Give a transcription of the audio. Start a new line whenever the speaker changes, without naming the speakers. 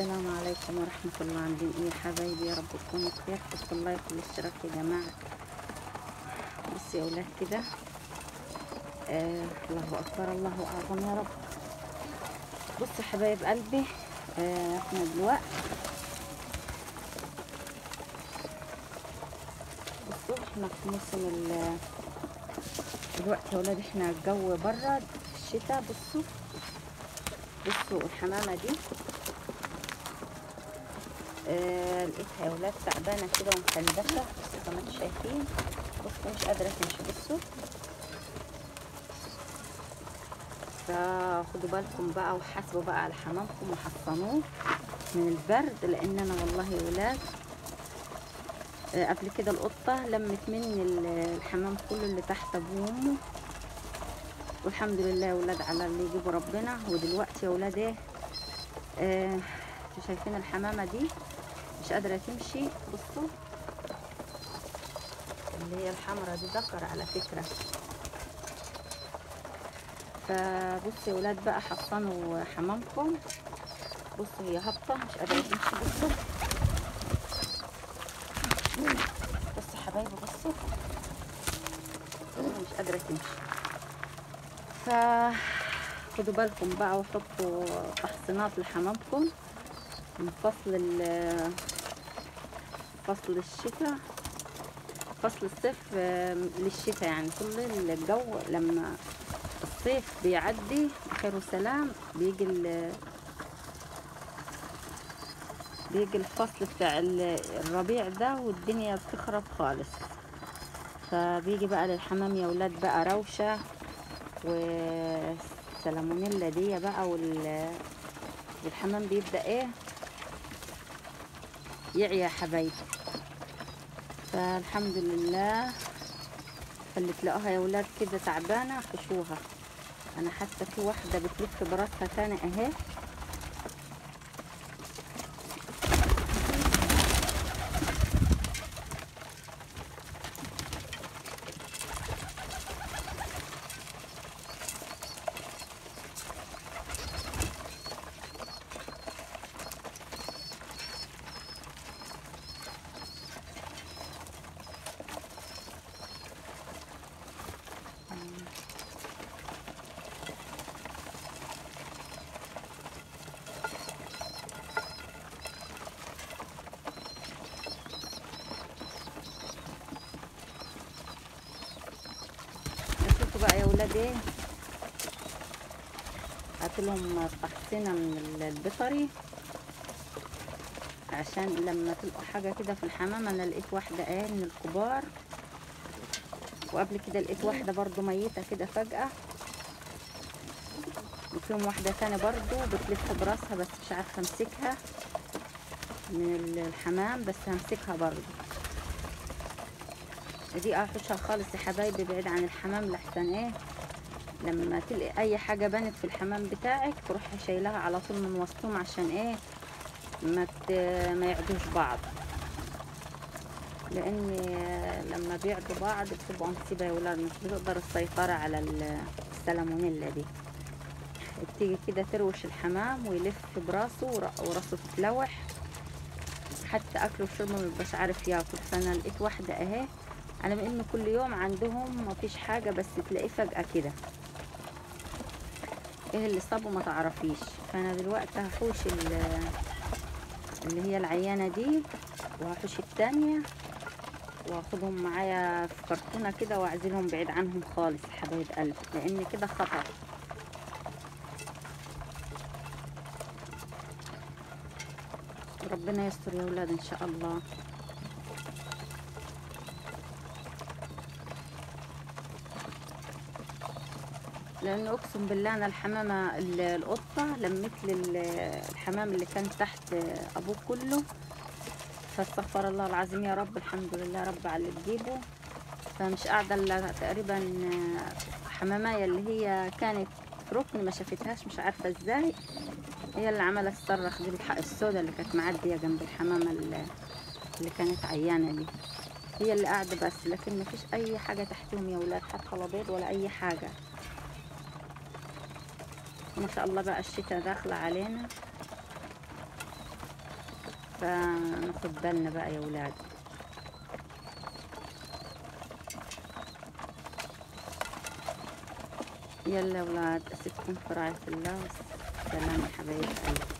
السلام عليكم ورحمة الله. عاملين إيه حبايبي يا رب تكونوا بخير. حطوا اللايك والاشتراك يا جماعة. بصوا يا ولاد كده. آه الله أكبر الله أعظم يا رب. بصوا حبايب قلبي آه إحنا دلوقتي بصوا إحنا في موسم دلوقتي يا ولاد إحنا الجو برد الشتاء بصوا. بصوا الحمامة دي. لقيتها يا ولاد تعبانة كده ومكندشه بصوا زي ما أنتم شايفين. بصوا مش قادرة تمشي. بصوا. فخدوا بالكم بقى وحاسبوا بقى على حمامكم وحصنوه من البرد لأن أنا والله يا ولاد آه قبل كده القطة لمت مني الحمام كله اللي تحت أبوه وأمه. والحمد لله يا ولاد على اللي يجيبه ربنا. ودلوقتي يا ولاد إيه؟ آه أنتوا شايفين الحمامة دي؟ مش قادرة تمشي. بصوا. اللي هي الحمرا دي ذكر على فكرة. فبصوا يا ولاد بقى حصنوا حمامكم بصوا هي هابطة مش قادرة تمشي. بصوا. بصوا حبايبي بصوا. مش قادرة تمشي. ف خدوا بالكم بقى وحطوا تحصينات لحمامكم. من فصل فصل الشتاء فصل الصيف للشتاء يعني. كل الجو لما الصيف بيعدي بخير وسلام. بيجي بيجي الفصل بتاع الربيع ده والدنيا بتخرب خالص. فبيجي بقى للحمام يا ولاد بقى روشة والسلمونيلا دي بقى والحمام بيبدأ إيه؟ يعيا يا حبايبي. فالحمد لله. فاللي تلاقوها يا ولاد كده تعبانة خشوها. أنا حتى في واحدة بتلف براسها تاني أهي. إيه هاتلهم تحصينه من البيطري. عشان لما تلقوا حاجة كده في الحمام أنا لقيت واحدة إيه من الكبار. وقبل كده لقيت واحدة برضو ميتة كده فجأة. وفيهم واحدة تانية برضو بتلف براسها بس مش عارفة امسكها من الحمام بس همسكها برضو. دي احوشها خالص يا حبايبي بعيد عن الحمام لحسن إيه؟ لما تلقي أي حاجة بانت في الحمام بتاعك تروحي شايلها على طول من وسطهم عشان إيه؟ ما ما يعدوش بعض. لأن لما بيعدوا بعض بتبقى مصيبة يا ولاد مش بتقدر السيطرة على السلمونيلا دي. بتيجي كده تروش الحمام ويلف براسه وراسه تتلوح. حتى أكله وشربه مبيبقاش عارف ياكل. فأنا لقيت واحدة أهي على إن كل يوم عندهم مفيش حاجة بس تلاقيه فجأة كده. إيه اللي صابه ما تعرفيش. فأنا دلوقتي هحوش اللي هي العيانة دي وهحوش التانية واخدهم معايا في كرتونة كده وأعزلهم بعيد عنهم خالص حبايب قلبي. لأن كده خطر. ربنا يستر يا ولاد إن شاء الله. لأن أقسم بالله أنا الحمامة القطة لمت الحمام اللي كان تحت ابوه كله. فاستغفر الله العظيم يا رب الحمد لله رب على اللي تجيبه فمش قاعدة إلا تقريبا حمامايه اللي هي كانت ركن ما شافتهاش مش عارفة إزاي. هي اللي عماله تصرخ دي الحق السوداء اللي كانت معدية جنب الحمامة اللي كانت عيانة دي. هي اللي قاعدة بس لكن ما فيش أي حاجة تحتهم يا ولاد حتى لا بيض ولا أي حاجة. ما شاء الله بقى الشتاء داخلة علينا. فناخد بالنا بقى يا ولاد. يلا ولاد أسيبكم في رعاية الله. سلام يا حبايب قلبي.